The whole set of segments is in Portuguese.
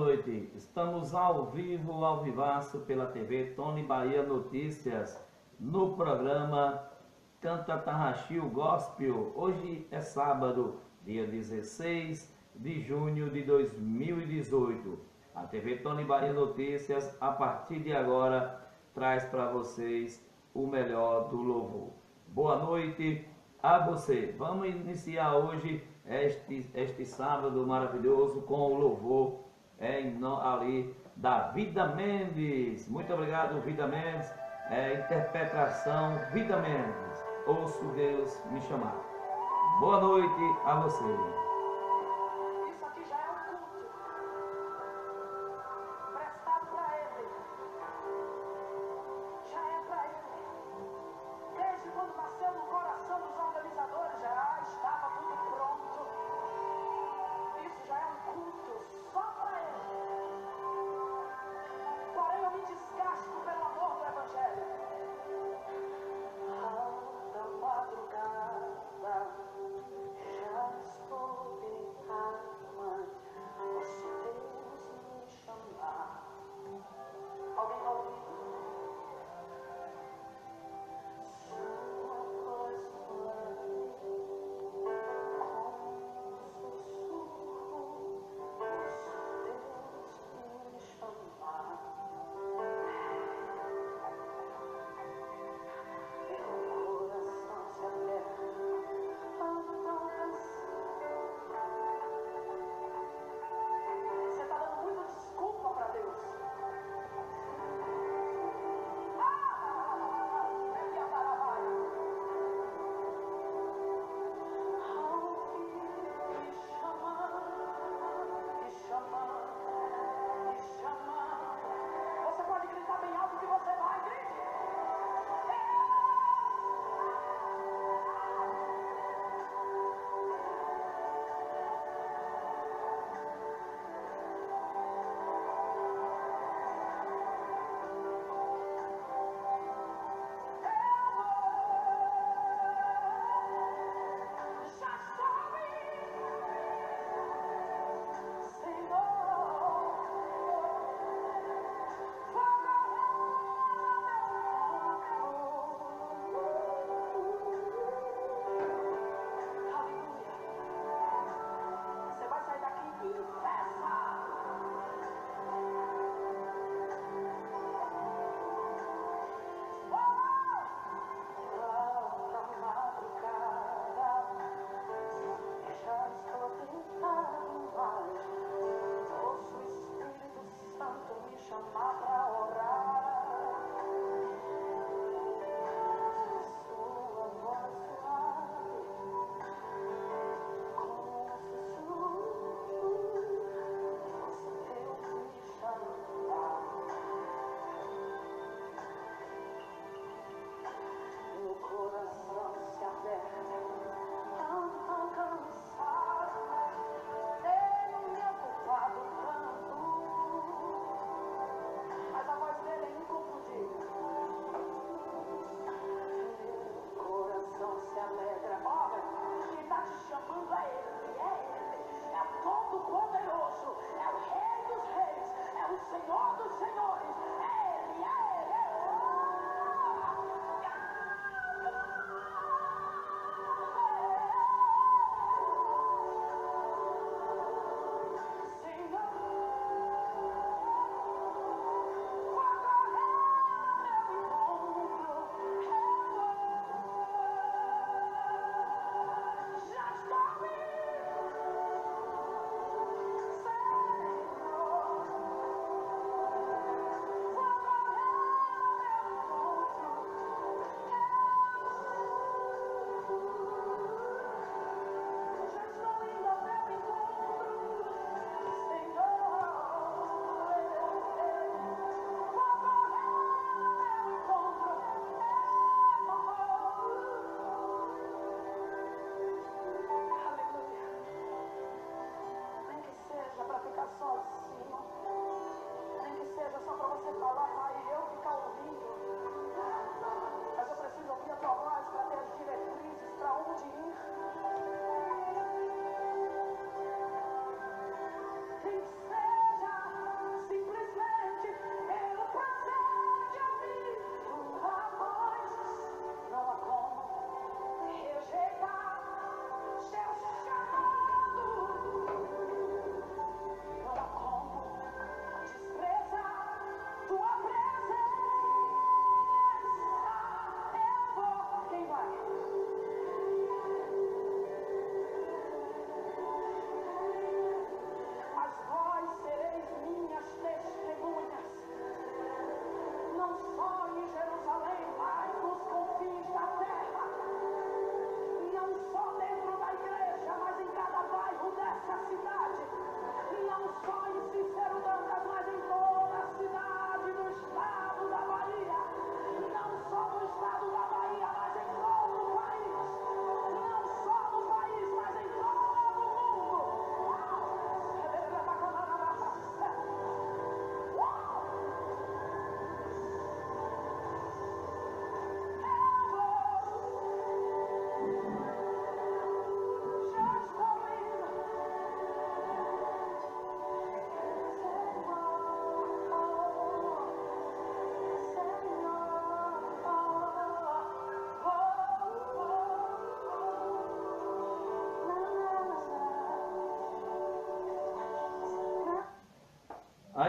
noite. Estamos ao vivo, ao vivaço pela TV Tony Bahia Notícias, no programa Canta Tarrachil Gospel. Hoje é sábado, dia 16 de junho de 2018. A TV Tony Bahia Notícias, a partir de agora, traz para vocês o melhor do louvor. Boa noite a você. Vamos iniciar hoje este, este sábado maravilhoso com o louvor é, ali da Vida Mendes. Muito obrigado, Vida Mendes. É, interpretação Vida Mendes. Ouço Deus me chamar. Boa noite a você.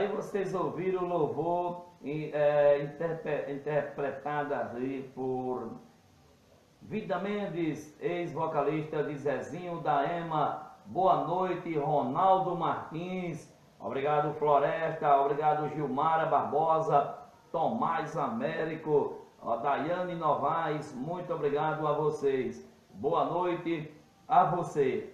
Aí vocês ouviram o louvor é, interpretado aí por Vida Mendes, ex-vocalista de Zezinho da Ema. Boa noite, Ronaldo Martins. Obrigado, Floresta. Obrigado, Gilmara Barbosa. Tomás Américo. Daiane Novaes. Muito obrigado a vocês. Boa noite a você.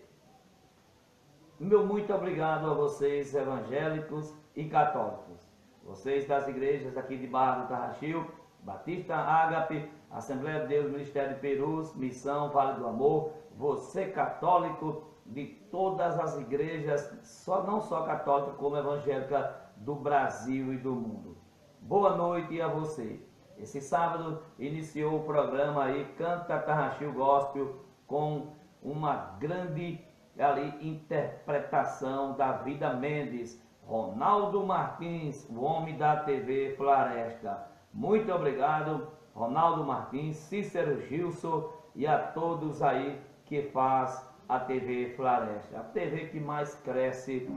Meu muito obrigado a vocês, evangélicos e católicos. Vocês das igrejas aqui de Barra do Tarraxil, Batista Ágape, Assembleia de Deus, Ministério de Perus, Missão, Vale do Amor, você católico de todas as igrejas, só não só católica como evangélica do Brasil e do mundo. Boa noite a você. Esse sábado iniciou o programa aí Canta Tarraxil Gospel com uma grande ali interpretação da Vida Mendes, Ronaldo Martins, o homem da TV Floresta. Muito obrigado, Ronaldo Martins, Cícero Gilson e a todos aí que faz a TV Floresta. A TV que mais cresce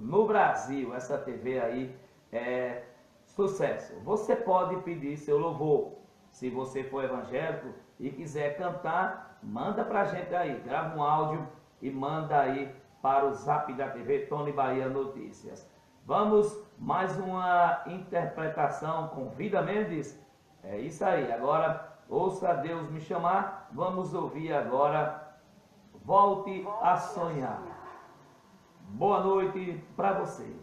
no Brasil. Essa TV aí é sucesso. Você pode pedir seu louvor. Se você for evangélico e quiser cantar, manda pra gente aí. Grava um áudio e manda aí para o zap da TV Tony Bahia Notícias. Vamos mais uma interpretação com Vida Mendes. É isso aí. Agora, ouça Deus me chamar. Vamos ouvir agora. Volte a sonhar. Boa noite para você.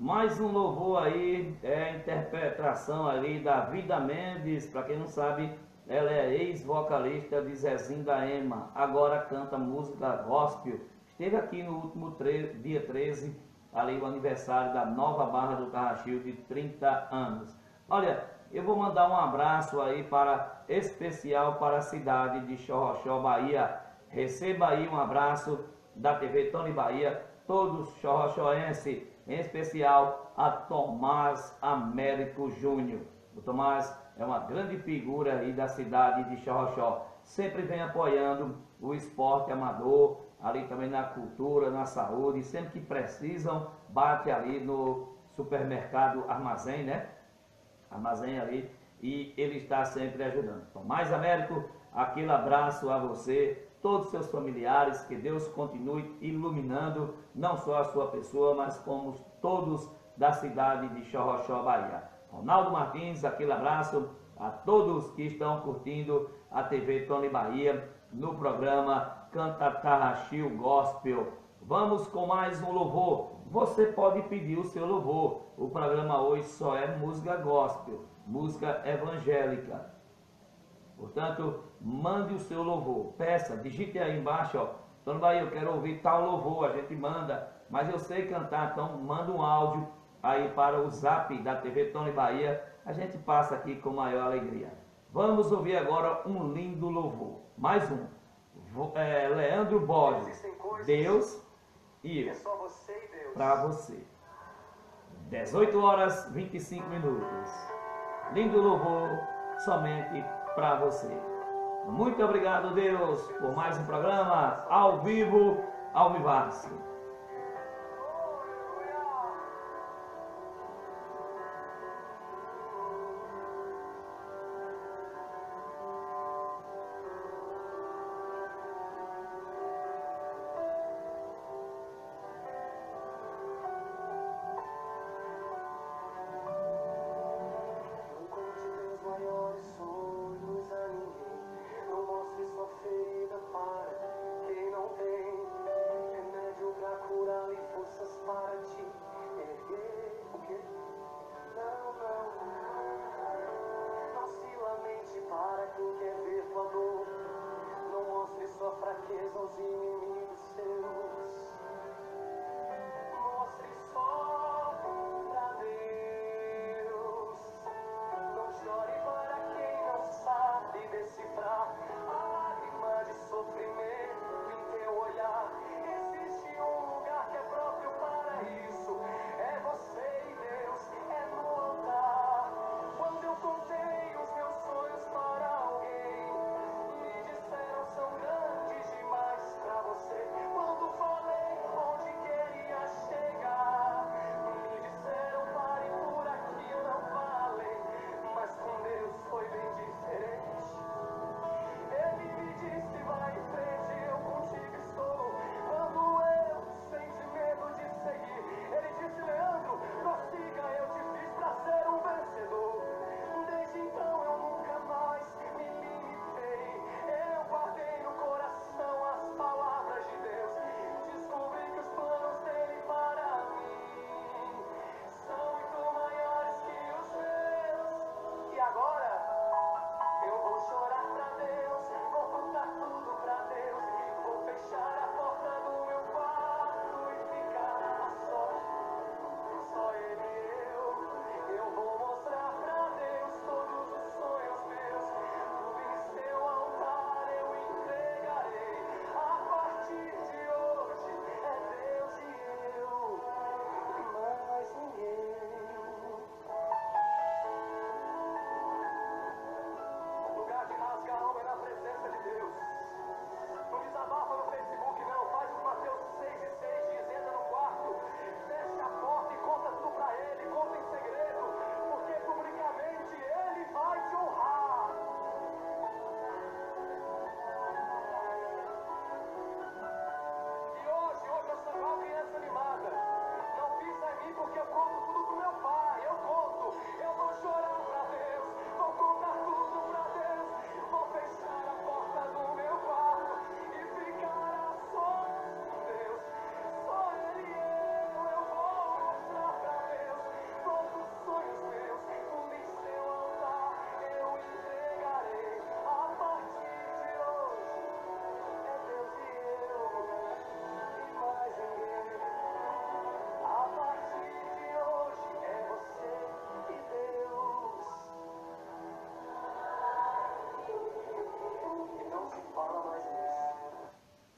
Mais um louvor aí, é a interpretação ali da Vida Mendes, para quem não sabe, ela é ex-vocalista de Zezinho da Ema, agora canta música gospel. Esteve aqui no último dia 13, ali o aniversário da nova Barra do Carrachil de 30 anos. Olha, eu vou mandar um abraço aí para especial para a cidade de Xorroxó, Bahia. Receba aí um abraço da TV Tony Bahia, todos xorroxoenses, em especial a Tomás Américo Júnior. O Tomás é uma grande figura aí da cidade de Xorroxó. Sempre vem apoiando o esporte amador, ali também na cultura, na saúde. Sempre que precisam, bate ali no supermercado Armazém, né? armazém ali, e ele está sempre ajudando. Mais Américo, aquele abraço a você, todos os seus familiares, que Deus continue iluminando não só a sua pessoa, mas como todos da cidade de Xorroxó, Bahia. Ronaldo Martins, aquele abraço a todos que estão curtindo a TV Tony Bahia no programa Canta Tarrachil Gospel. Vamos com mais um louvor. Você pode pedir o seu louvor. O programa hoje só é música gospel, música evangélica. Portanto, mande o seu louvor. Peça, digite aí embaixo, ó. Então, Bahia, eu quero ouvir tal louvor, a gente manda. Mas eu sei cantar, então manda um áudio aí para o zap da TV Tony Bahia. A gente passa aqui com maior alegria. Vamos ouvir agora um lindo louvor. Mais um. É, Leandro Borges. Deus e eu. Para você. 18 horas 25 minutos. Lindo louvor somente para você. Muito obrigado, Deus, por mais um programa ao vivo, ao vivaço.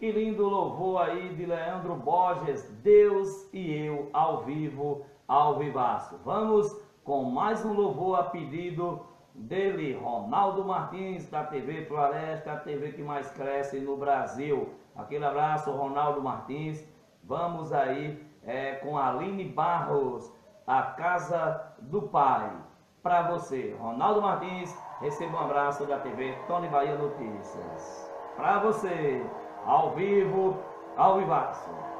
Que lindo louvor aí de Leandro Borges, Deus e eu ao vivo, ao vivaço. Vamos com mais um louvor a pedido dele, Ronaldo Martins, da TV Floresta, a TV que mais cresce no Brasil. Aquele abraço, Ronaldo Martins. Vamos aí é, com Aline Barros, a Casa do Pai. Para você, Ronaldo Martins, receba um abraço da TV Tony Bahia Notícias. Para você ao vivo, ao vivaço.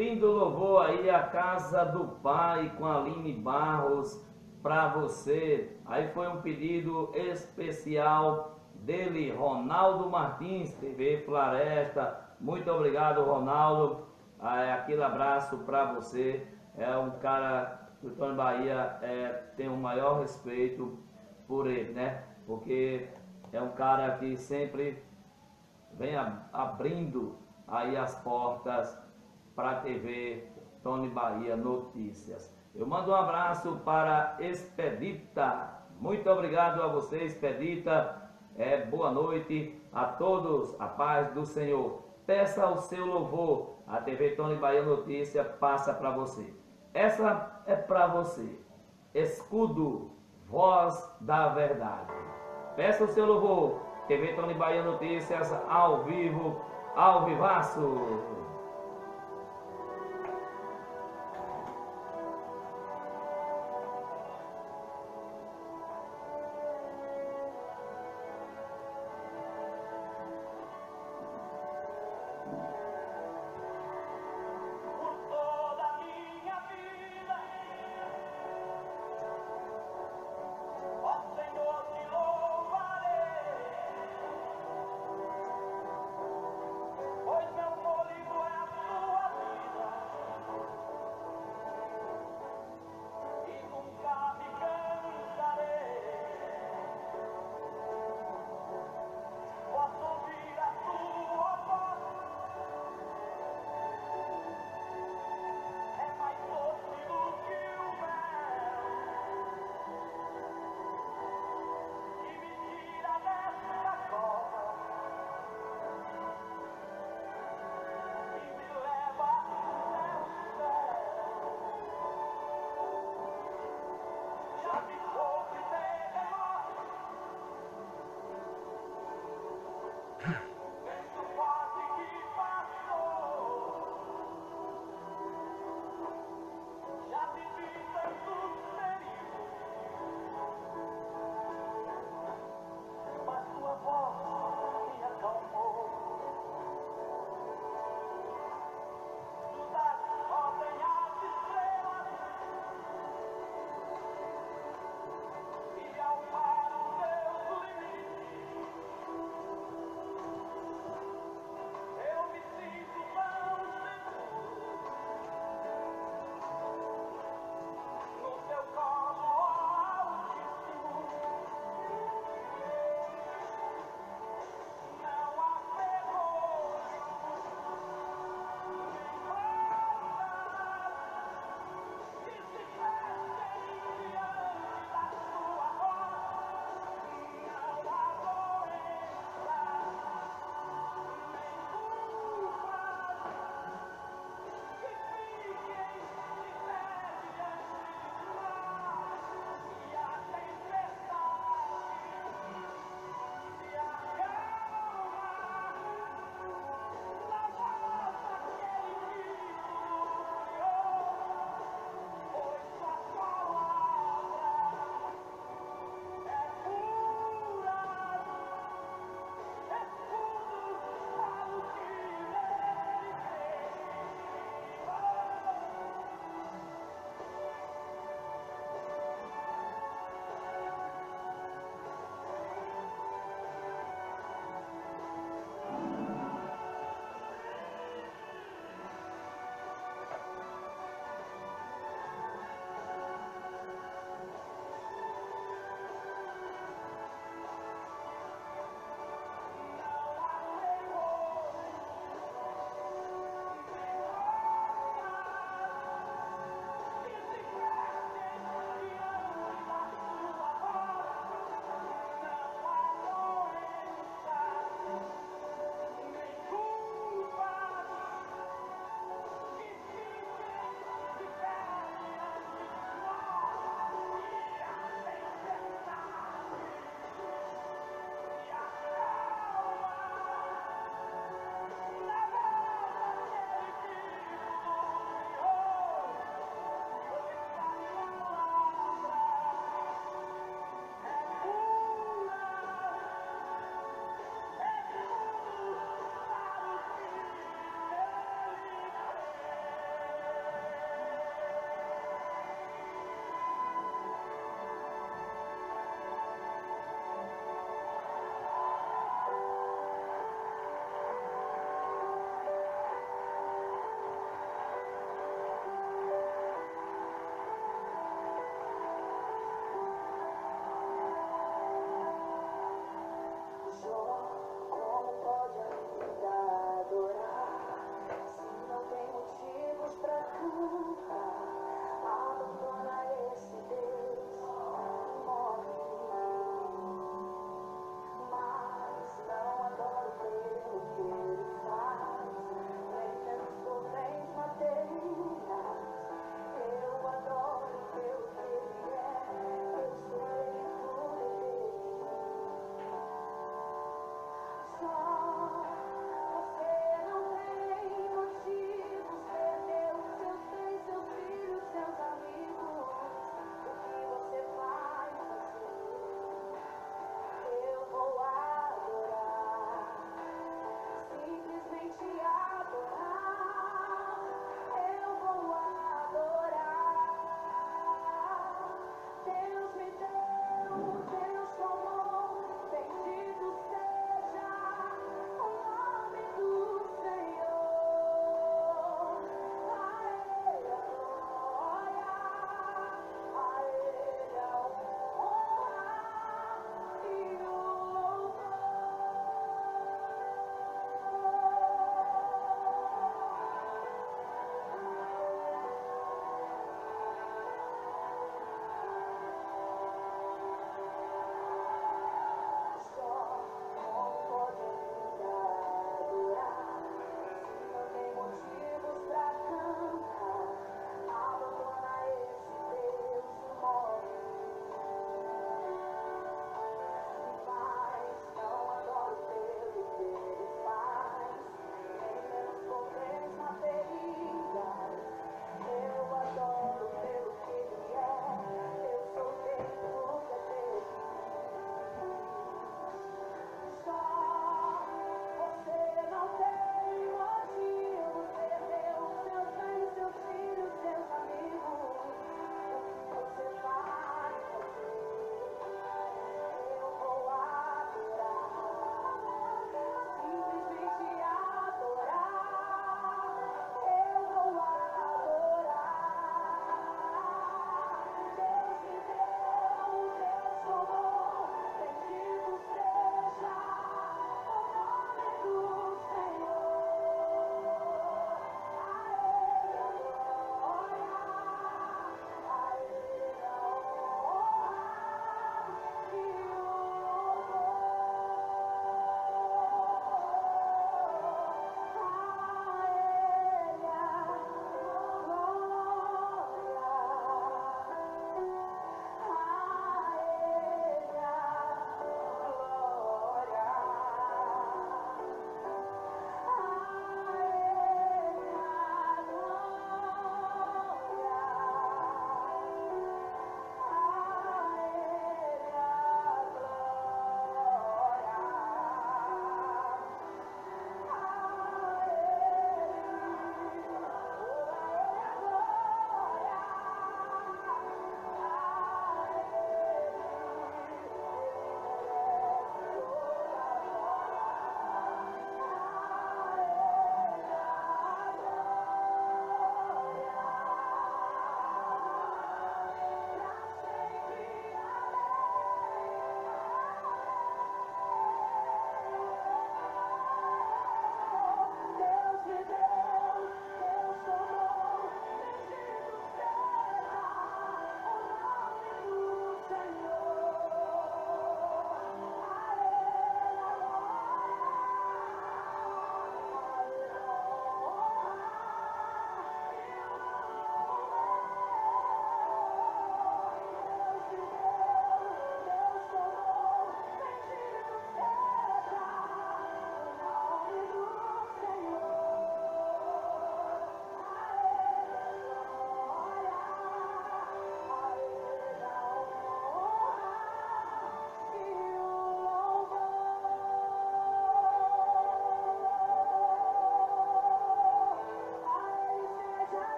Lindo louvor aí, a casa do Pai com Aline Barros para você. Aí foi um pedido especial dele, Ronaldo Martins, TV Floresta. Muito obrigado, Ronaldo. É, aquele abraço para você. É um cara que o Tony Bahia é, tem o maior respeito por ele, né? Porque é um cara que sempre vem abrindo aí as portas para a TV Tony Bahia Notícias. Eu mando um abraço para Expedita. Muito obrigado a você, Expedita. É, boa noite a todos. A paz do Senhor. Peça o seu louvor. A TV Tony Bahia Notícia passa para você. Essa é para você. Escudo, voz da verdade. Peça o seu louvor. TV Tony Bahia Notícias ao vivo, ao vivaço.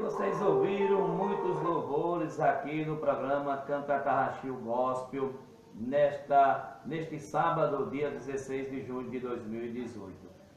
Vocês ouviram muitos louvores aqui no programa Canta Tarrachil Gospel nesta, neste sábado, dia 16 de junho de 2018.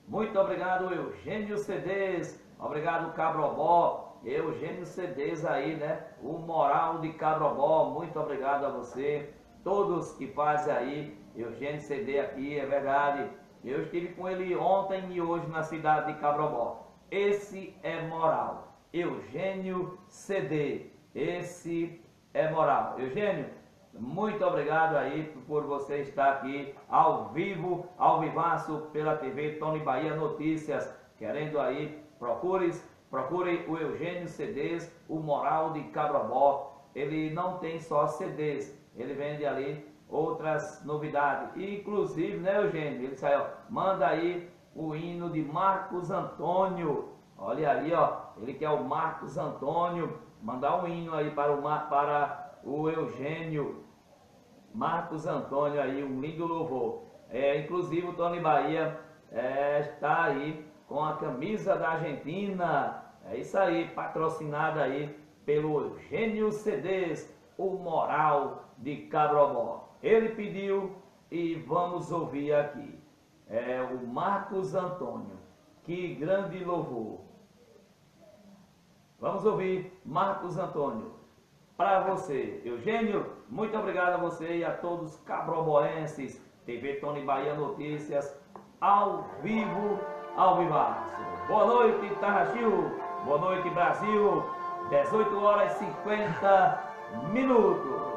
Muito obrigado, Eugênio Cedês, obrigado, Cabrobó, Eugênio Cedês aí, né? O Moral de Cabrobó, muito obrigado a você, todos que fazem aí, Eugênio Cedê aqui, é verdade. Eu estive com ele ontem e hoje na cidade de Cabrobó. Esse é moral. Eugênio CD. Esse é moral. Eugênio, muito obrigado aí por você estar aqui ao vivo, ao vivaço pela TV Tony Bahia Notícias. Querendo aí, procure, procure o Eugênio CDs, o Moral de Cabrobó. Ele não tem só CDs, ele vende ali outras novidades. Inclusive, né, Eugênio? Ele saiu, manda aí o hino de Marcos Antônio. Olha ali, ó. Ele quer o Marcos Antônio. Mandar um hino aí para o, para o Eugênio. Marcos Antônio aí, um lindo louvor. É, inclusive o Tony Bahia é, está aí com a camisa da Argentina. É isso aí, patrocinada aí pelo Eugênio CDs, o moral de Cabrobó. Ele pediu e vamos ouvir aqui. É o Marcos Antônio. Que grande louvor. Vamos ouvir Marcos Antônio. Para você, Eugênio, muito obrigado a você e a todos cabroboenses. TV Tony Bahia Notícias, ao vivo, ao vivaço. Boa noite, Tarrachil. Boa noite, Brasil. 18 horas e 50 minutos.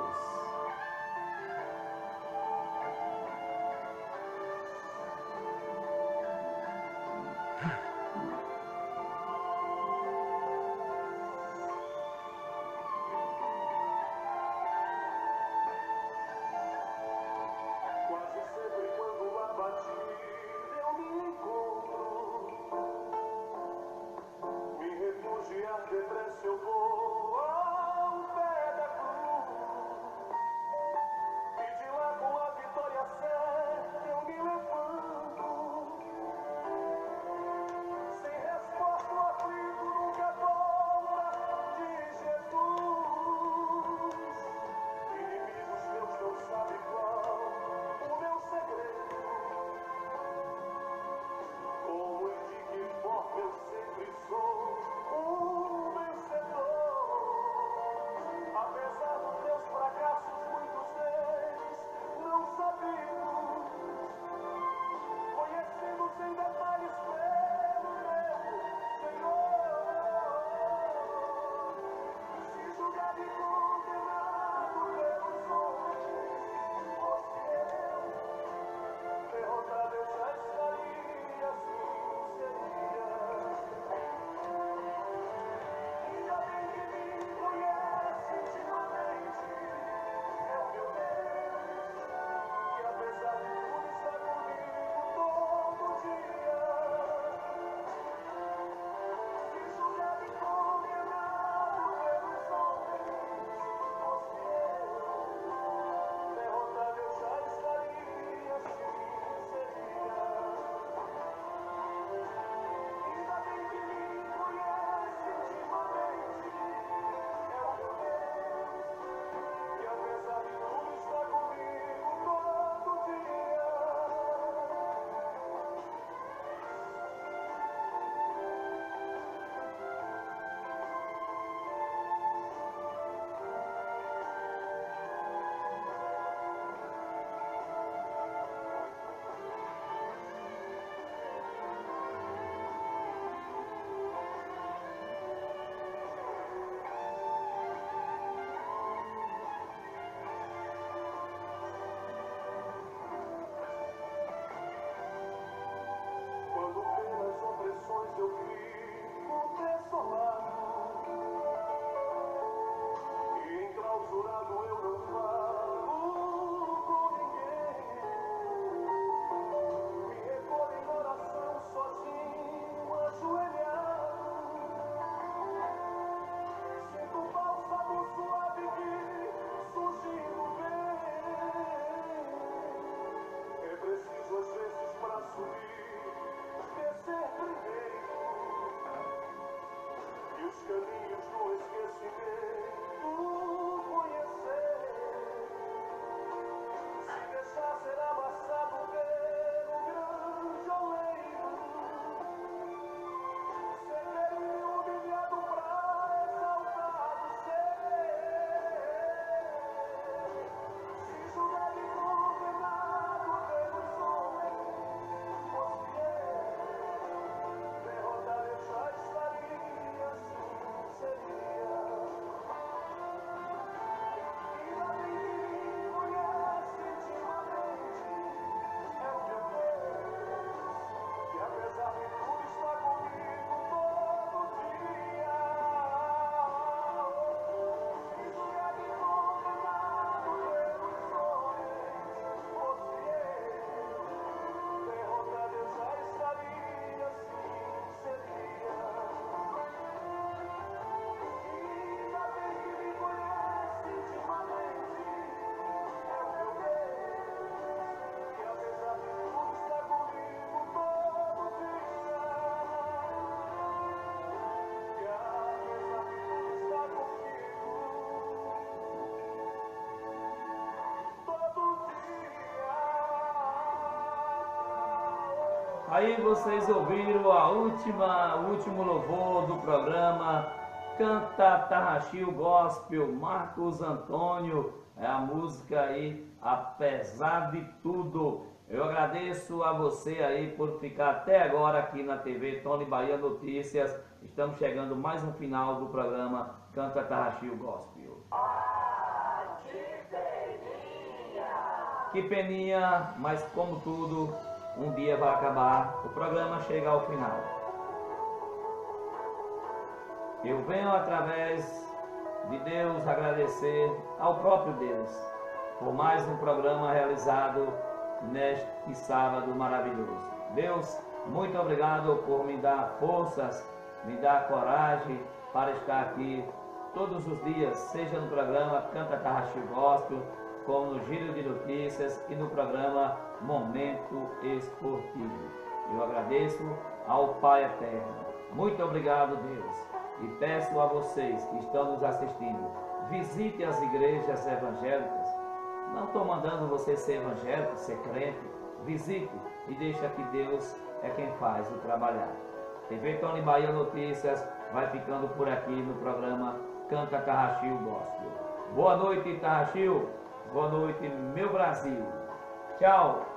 Aí vocês ouviram a última, o último louvor do programa Canta Tarrachil Gospel, Marcos Antônio, é a música aí, apesar de tudo. Eu agradeço a você aí por ficar até agora aqui na TV Tony Bahia Notícias. Estamos chegando mais um final do programa Canta Tarrachil Gospel. Que peninha, mas como tudo, um dia vai acabar, o programa chega ao final. Eu venho através de Deus agradecer ao próprio Deus por mais um programa realizado neste sábado maravilhoso. Deus, muito obrigado por me dar forças, me dar coragem para estar aqui todos os dias, seja no programa Canta Tarraxi Gospel, como no Giro de Notícias e no programa Momento Esportivo. Eu agradeço ao Pai Eterno. Muito obrigado, Deus. E peço a vocês que estão nos assistindo, visite as igrejas evangélicas. Não estou mandando você ser evangélico, ser crente. Visite e deixa que Deus é quem faz o trabalhar. TV Tony Bahia Notícias vai ficando por aqui no programa Canta Carrachil Gospel. Boa noite, Tarrachil. Boa noite, meu Brasil. Tchau.